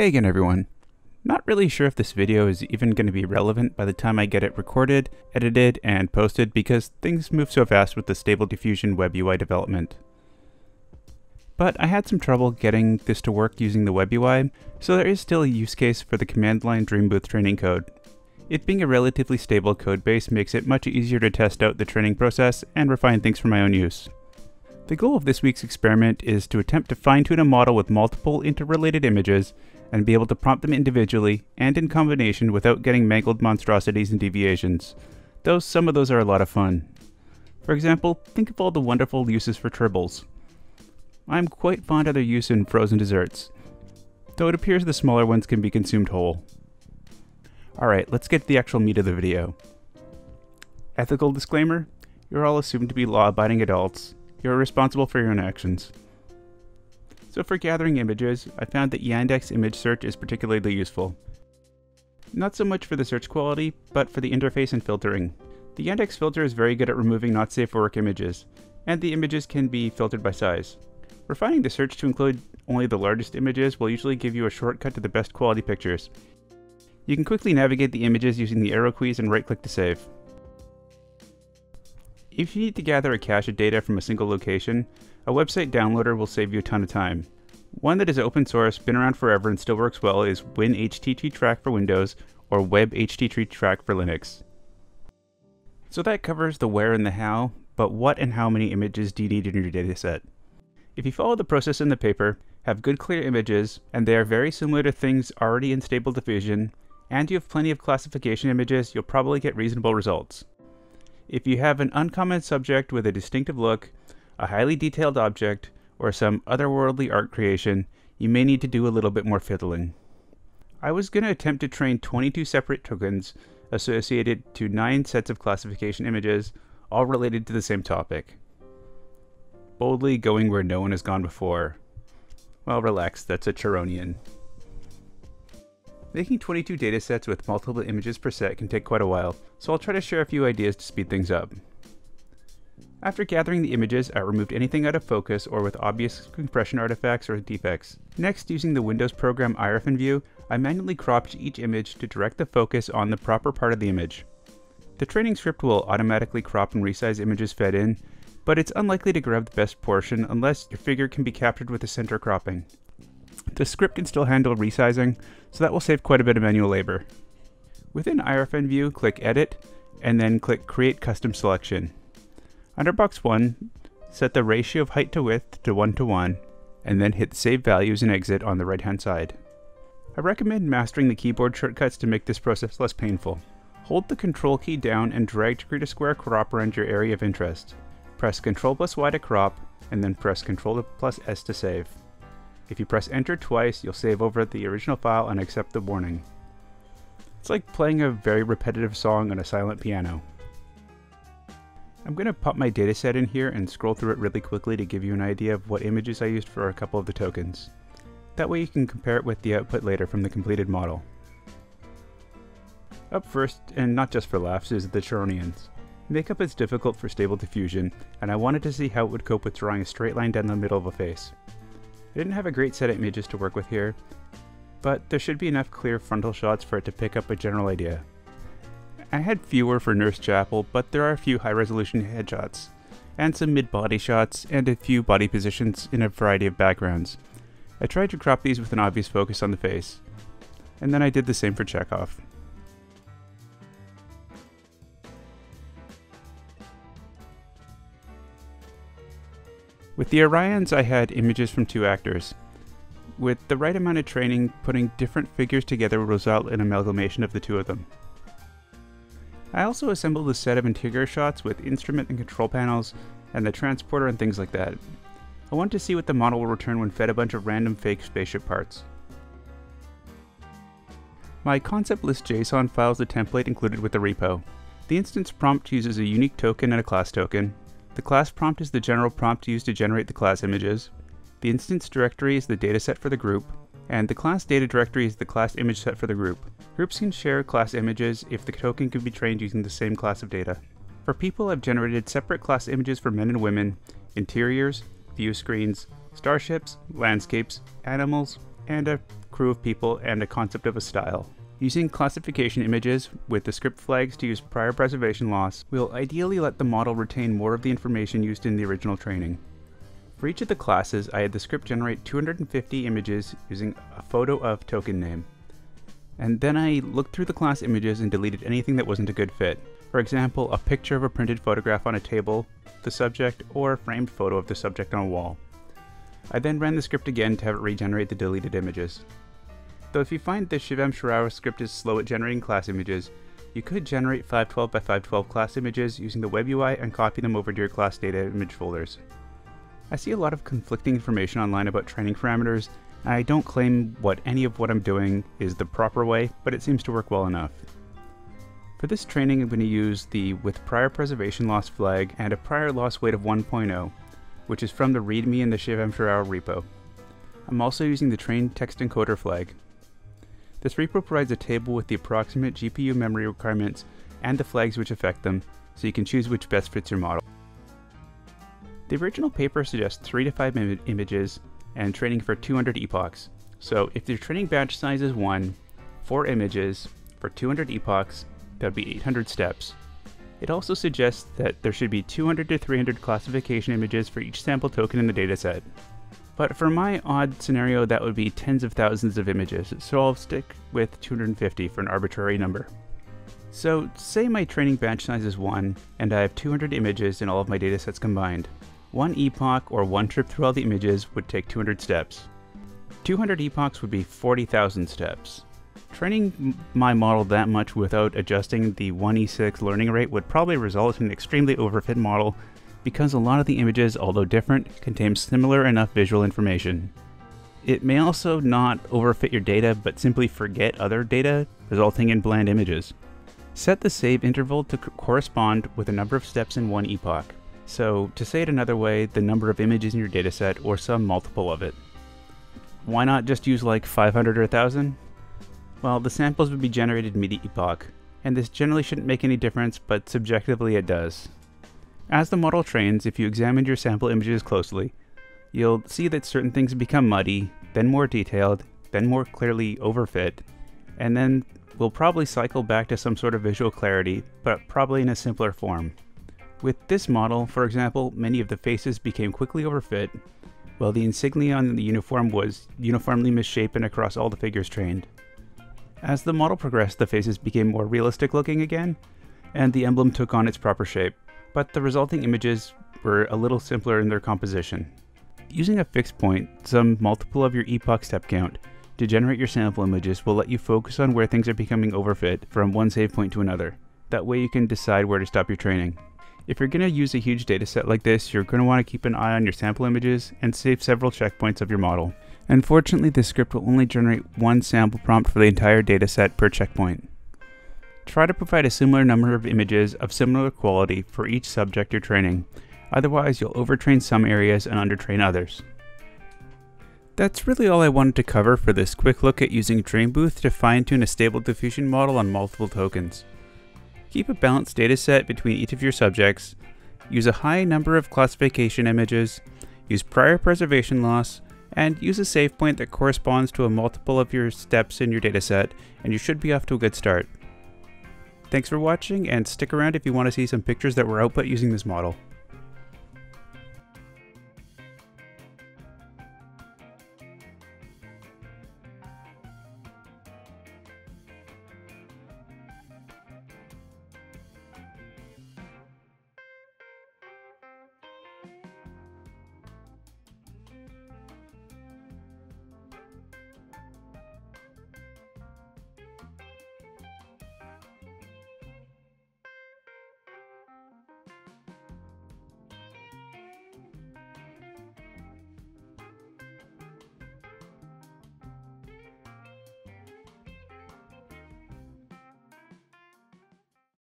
Hey again everyone. Not really sure if this video is even going to be relevant by the time I get it recorded, edited, and posted because things move so fast with the Stable Diffusion web UI development. But I had some trouble getting this to work using the web UI, so there is still a use case for the command line Dreambooth training code. It being a relatively stable code base makes it much easier to test out the training process and refine things for my own use. The goal of this week's experiment is to attempt to fine-tune a model with multiple interrelated images and be able to prompt them individually and in combination without getting mangled monstrosities and deviations, though some of those are a lot of fun. For example, think of all the wonderful uses for tribbles. I'm quite fond of their use in frozen desserts, though it appears the smaller ones can be consumed whole. Alright, let's get to the actual meat of the video. Ethical disclaimer, you're all assumed to be law-abiding adults, you are responsible for your own actions. So for gathering images, I found that Yandex image search is particularly useful. Not so much for the search quality, but for the interface and filtering. The Yandex filter is very good at removing not safe for work images, and the images can be filtered by size. Refining the search to include only the largest images will usually give you a shortcut to the best quality pictures. You can quickly navigate the images using the arrow keys and right click to save. If you need to gather a cache of data from a single location, a website downloader will save you a ton of time. One that is open source, been around forever, and still works well is WinHTTrack for Windows or WebHTTrack for Linux. So that covers the where and the how, but what and how many images do you need in your dataset? If you follow the process in the paper, have good clear images, and they are very similar to things already in Stable Diffusion, and you have plenty of classification images, you'll probably get reasonable results. If you have an uncommon subject with a distinctive look, a highly detailed object, or some otherworldly art creation, you may need to do a little bit more fiddling. I was going to attempt to train 22 separate tokens associated to 9 sets of classification images, all related to the same topic. Boldly going where no one has gone before. Well, relax, that's a Cheronian. Making 22 datasets with multiple images per set can take quite a while, so I'll try to share a few ideas to speed things up. After gathering the images, I removed anything out of focus or with obvious compression artifacts or defects. Next, using the Windows program IrfanView, I manually cropped each image to direct the focus on the proper part of the image. The training script will automatically crop and resize images fed in, but it's unlikely to grab the best portion unless your figure can be captured with a center cropping. The script can still handle resizing, so that will save quite a bit of manual labor. Within IrfanView, click Edit, and then click Create Custom Selection. Under box 1, set the ratio of height to width to 1 to 1, and then hit Save Values and Exit on the right hand side. I recommend mastering the keyboard shortcuts to make this process less painful. Hold the Control key down and drag to create a square crop around your area of interest. Press Ctrl plus Y to crop, and then press Ctrl plus S to save. If you press enter twice, you'll save over the original file and accept the warning. It's like playing a very repetitive song on a silent piano. I'm going to pop my dataset in here and scroll through it really quickly to give you an idea of what images I used for a couple of the tokens. That way you can compare it with the output later from the completed model. Up first, and not just for laughs, is the Cheronians. Makeup is difficult for stable diffusion, and I wanted to see how it would cope with drawing a straight line down the middle of a face. I didn't have a great set of images to work with here, but there should be enough clear frontal shots for it to pick up a general idea. I had fewer for Nurse Chapel, but there are a few high resolution headshots, and some mid body shots, and a few body positions in a variety of backgrounds. I tried to crop these with an obvious focus on the face, and then I did the same for Chekov. With the Orions, I had images from two actors. With the right amount of training, putting different figures together will result in amalgamation of the two of them. I also assembled a set of interior shots with instrument and control panels, and the transporter and things like that. I want to see what the model will return when fed a bunch of random fake spaceship parts. My concept list JSON file is the template included with the repo. The instance prompt uses a unique token and a class token, the class prompt is the general prompt used to generate the class images. The instance directory is the dataset for the group, and the class data directory is the class image set for the group. Groups can share class images if the token can be trained using the same class of data. For people, I've generated separate class images for men and women, interiors, view screens, starships, landscapes, animals, and a crew of people and a concept of a style. Using classification images with the script flags to use prior preservation loss, we'll ideally let the model retain more of the information used in the original training. For each of the classes, I had the script generate 250 images using a photo of token name. And then I looked through the class images and deleted anything that wasn't a good fit. For example, a picture of a printed photograph on a table, the subject, or a framed photo of the subject on a wall. I then ran the script again to have it regenerate the deleted images. Though if you find the Shivam Shrirao script is slow at generating class images, you could generate 512 by 512 class images using the web UI and copy them over to your class data image folders. I see a lot of conflicting information online about training parameters, and I don't claim what any of what I'm doing is the proper way, but it seems to work well enough. For this training I'm going to use the with prior preservation loss flag and a prior loss weight of 1.0, which is from the readme in the Shivam Shrirao repo. I'm also using the train text encoder flag. This repo provides a table with the approximate GPU memory requirements and the flags which affect them, so you can choose which best fits your model. The original paper suggests 3 to 5 Im images and training for 200 epochs. So if your training batch size is 1, 4 images for 200 epochs, that would be 800 steps. It also suggests that there should be 200 to 300 classification images for each sample token in the dataset. But for my odd scenario, that would be tens of thousands of images, so I'll stick with 250 for an arbitrary number. So say my training batch size is 1, and I have 200 images in all of my datasets combined. One epoch or one trip through all the images would take 200 steps. 200 epochs would be 40,000 steps. Training my model that much without adjusting the 1e6 learning rate would probably result in an extremely overfit model because a lot of the images, although different, contain similar enough visual information. It may also not overfit your data but simply forget other data, resulting in bland images. Set the save interval to correspond with the number of steps in one epoch. So to say it another way, the number of images in your dataset or some multiple of it. Why not just use like 500 or 1000? Well, the samples would be generated mid-epoch, and this generally shouldn't make any difference, but subjectively it does. As the model trains, if you examine your sample images closely, you'll see that certain things become muddy, then more detailed, then more clearly overfit, and then we'll probably cycle back to some sort of visual clarity, but probably in a simpler form. With this model, for example, many of the faces became quickly overfit, while the insignia on the uniform was uniformly misshapen across all the figures trained. As the model progressed, the faces became more realistic looking again, and the emblem took on its proper shape, but the resulting images were a little simpler in their composition. Using a fixed point, some multiple of your epoch step count, to generate your sample images will let you focus on where things are becoming overfit from one save point to another. That way you can decide where to stop your training. If you're going to use a huge dataset like this, you're going to want to keep an eye on your sample images and save several checkpoints of your model. Unfortunately, this script will only generate one sample prompt for the entire dataset per checkpoint. Try to provide a similar number of images of similar quality for each subject you're training, otherwise you'll overtrain some areas and undertrain others. That's really all I wanted to cover for this quick look at using Dreambooth to fine-tune a stable diffusion model on multiple tokens. Keep a balanced dataset between each of your subjects, use a high number of classification images, use prior preservation loss, and use a save point that corresponds to a multiple of your steps in your dataset, and you should be off to a good start. Thanks for watching, and stick around if you want to see some pictures that were output using this model.